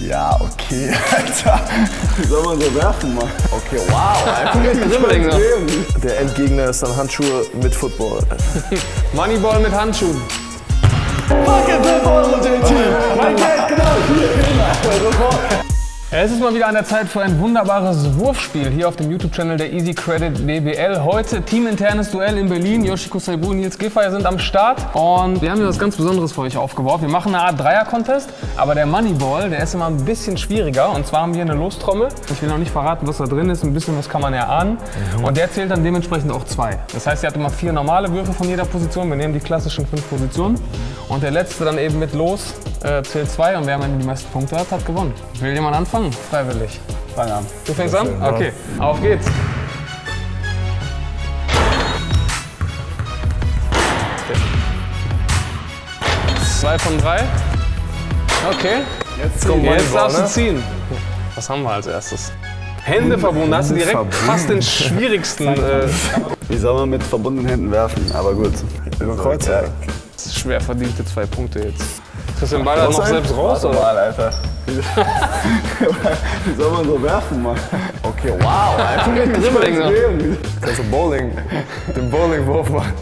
Ja, okay, Alter. Wie soll man so werfen, Mann? Okay, wow, Alter. Noch. Der Endgegner ist dann Handschuhe mit Football. Moneyball mit Handschuhen. Fucking 5 Euro, JT. Mein Geld, genau, hier, Alter, sofort. Es ist mal wieder an der Zeit für ein wunderbares Wurfspiel hier auf dem YouTube-Channel der Easy Credit BBL. Heute teaminternes Duell in Berlin. Yoshiko Saibu und Nils Giffey sind am Start. Und wir haben hier was ganz Besonderes für euch aufgebaut. Wir machen eine Art Dreier-Contest, aber der Moneyball, der ist immer ein bisschen schwieriger. Und zwar haben wir eine Lostrommel. Ich will noch nicht verraten, was da drin ist. Ein bisschen was kann man erahnen. Und der zählt dann dementsprechend auch zwei. Das heißt, ihr habt immer vier normale Würfe von jeder Position. Wir nehmen die klassischen fünf Positionen. Und der letzte dann eben mit los äh, zählt zwei. Und wer am Ende die meisten Punkte hat, hat gewonnen. Will jemand anfangen? Freiwillig. Fang an. Du fängst an? Okay, auf geht's. Zwei von drei. Okay, Jetzt Komm, jetzt darfst du ziehen. Was haben wir als erstes? Hände verbunden, da hast du direkt verbunden. fast den schwierigsten. Äh, Wie soll man mit verbundenen Händen werfen? Aber gut. Über Kreuz, ja. schwer verdiente zwei Punkte jetzt. Kriegst du den Ball dann noch selbst raus? Warte Oder? mal, Alter. Wie soll man so werfen, Mann? Okay, wow, Alter. Dribbling noch. Kannst du Bowling, den Bowlingwurf machen.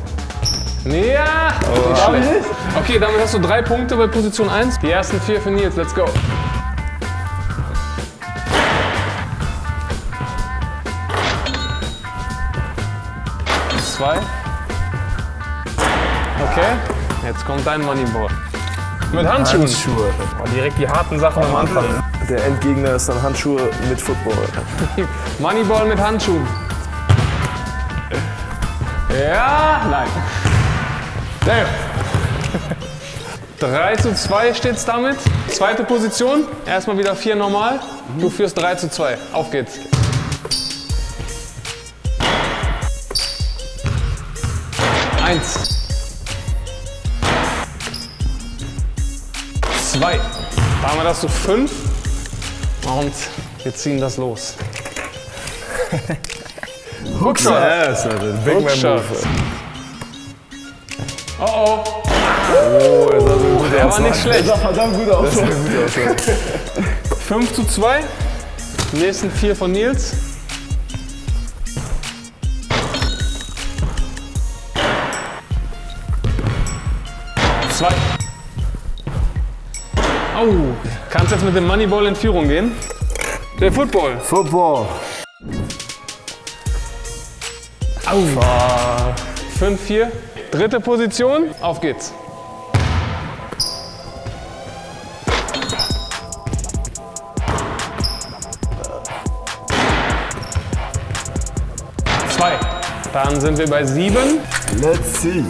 Ja! Nicht schlecht. Okay, damit hast du drei Punkte bei Position 1. Die ersten vier für Nils. Let's go. Zwei. Okay, jetzt kommt dein Moneyball. Mit Handschuhen. Handschuhe. Oh, direkt die harten Sachen am Anfang. Der Endgegner ist dann Handschuhe mit Football. Moneyball mit Handschuhen. Ja, nein. Gut. 3 zu 2 steht's damit. Zweite Position. Erstmal wieder 4 normal. Du führst 3 zu 2. Auf geht's. Eins. Zwei. Damit hast du fünf. Und wir ziehen das los. Hookshot. Yes. Big Hookshot. Oh oh. Oh, ist also gut. Der war nicht schlecht. sah verdammt gut aus. 5 zu 2. Die nächsten vier von Nils. Zwei. Oh, kannst jetzt mit dem Moneyball in Führung gehen. Der Football. Football. Au. 5, 4. Dritte Position. Auf geht's. Zwei. Dann sind wir bei sieben. Let's see.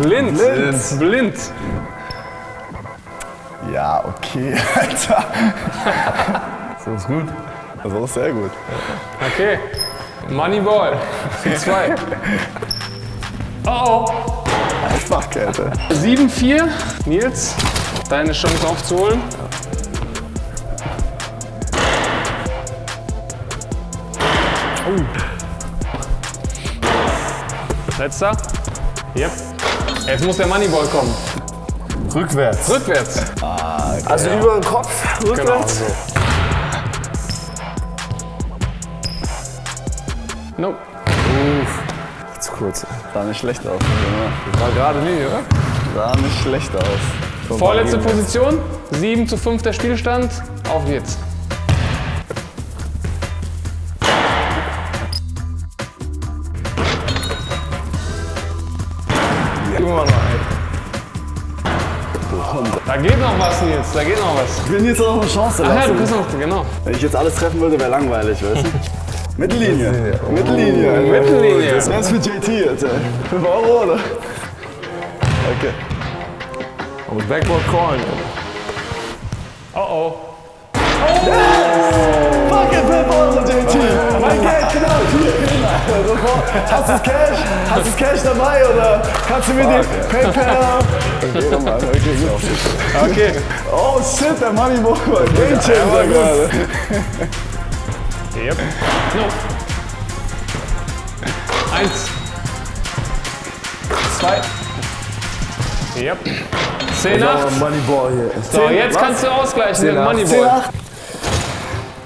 Blind. Blind. Blind. Ja, okay, Alter. So ist gut. Das ist sehr gut. Okay. Moneyball. Für zwei. Oh oh. Fuck, Alter. 7, 4. Nils, deine Chance aufzuholen. Oh. Letzter. Yep. Jetzt muss der Moneyball kommen. Rückwärts. Rückwärts. Also über den Kopf, Genau rückwärts. so. Nope. Zu kurz. Sah nicht schlecht aus. War gerade Linie, oder? Sah nicht schlecht aus. Schon Vorletzte Position. 7 zu 5 der Spielstand. Auf geht's. Gib mir mal. Da geht noch was, Nils. Da geht noch was. Ich will jetzt noch eine Chance Ach ja, du kriegst noch, genau. Wenn ich jetzt alles treffen würde, wäre langweilig, weißt du? Mittellinie. Mittellinie. Alter. Mittellinie. Das ist für JT, Alter. 5 Euro, oder? Okay. Und Backboard Calling. Oh oh. Fucking 5 Euro, JT. Mein Geld, genau. Hier. Sofort. Hast du das Cash? Hast du Cash dabei, oder kannst du mir den PayPal... Okay, nochmal. Okay. Okay. Oh shit, der Moneyball war Game Changer gerade. Yep. No. Eins. Zwei. Yep. 10, 8. Moneyball hier. So, jetzt kannst du ausgleichen mit dem 10, Moneyball. 8.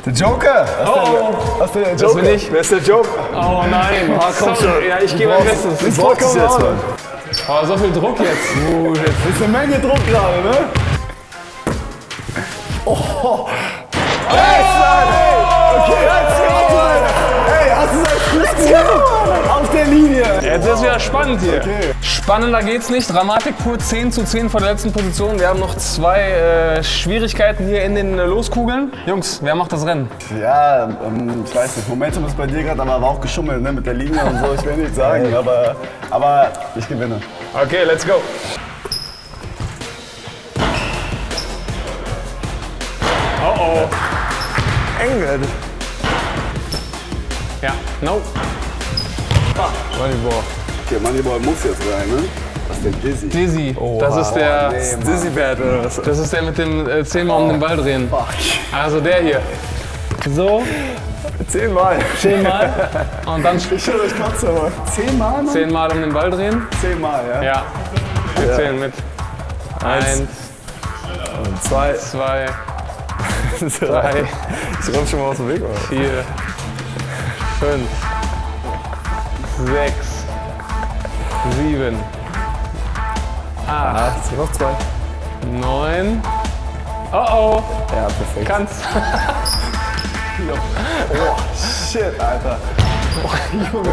Der Joker. Oh, oh. Was ist der Das Joker? bin ich. Wer ist der Joker? Oh nein. Ah, komm schon. Ja, ich gebe mein Bestes. Ich es jetzt, Mann. Oh, so viel Druck jetzt. Das ist eine Menge Druck gerade, ne? Oh. Wieder spannend hier. Okay. Spannender geht's nicht. Dramatik pur 10 zu 10 vor der letzten Position. Wir haben noch zwei äh, Schwierigkeiten hier in den äh, Loskugeln. Jungs, wer macht das Rennen? Ja, ähm, ich weiß nicht, Momentum ist bei dir gerade, aber war auch geschummelt ne, mit der Linie und so. Ich will nicht sagen, aber, aber ich gewinne. Okay, let's go. Oh oh. Engel. Ja, no. Moneyball. Okay, Moneyball muss jetzt rein, ne? Was ist denn Dizzy? Dizzy. Das ist der. Dizzy Bad oder was? Das ist der mit dem äh, zehnmal um den Ball drehen. Fuck. Also der hier. So, Zehnmal. zehnmal. Und dann Ich höre euch kotze, aber zehnmal, Mann? zehnmal um den Ball drehen. Zehnmal, ja? Ja. Wir zählen mit. Eins, Und zwei. zwei, Drei. Ich räum schon mal aus dem Weg. Oder? vier, fünf, sechs, sieben, acht, Acht. Noch zwei. neun. Oh oh, Ja, perfekt. kannst. Shit, Alter.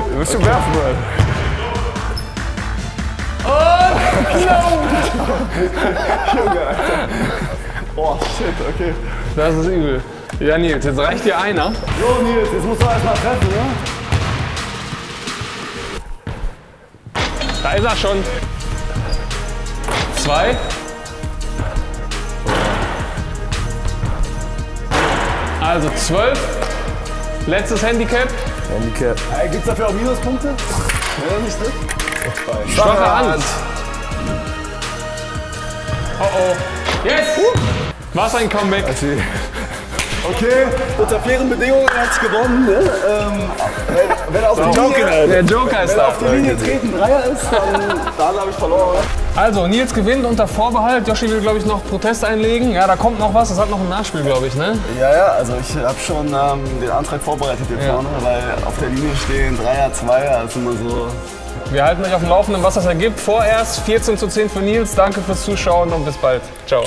Du musst schon werfen, Mann. Oh, shit, okay. Das ist übel. Ja, Nils, jetzt reicht dir einer. So, Nils, jetzt musst du erstmal treffen, ne? Da ist er schon. Zwei. Also zwölf. Letztes Handicap. Handicap. Äh, gibt's dafür auch Minuspunkte? Ja, nicht das? Schwache Hand. Oh oh. Yes! Was ein Comeback. Okay, unter fairen Bedingungen hat es gewonnen. Ne? Ähm, wenn, wenn er auf die Linie, Der Joker ist wenn da. auf die Linie treten Dreier ist, dann, dann habe ich verloren. Also, Nils gewinnt unter Vorbehalt. Joshi will, glaube ich, noch Protest einlegen. Ja, da kommt noch was. Das hat noch ein Nachspiel, glaube ich, ne? Ja, ja, also ich habe schon ähm, den Antrag vorbereitet hier Ja. vorne, weil auf der Linie stehen Dreier, Zweier, ist immer so. Wir halten euch auf dem Laufenden, was das ergibt. Vorerst 14 zu 10 für Nils. Danke fürs Zuschauen und bis bald. Ciao.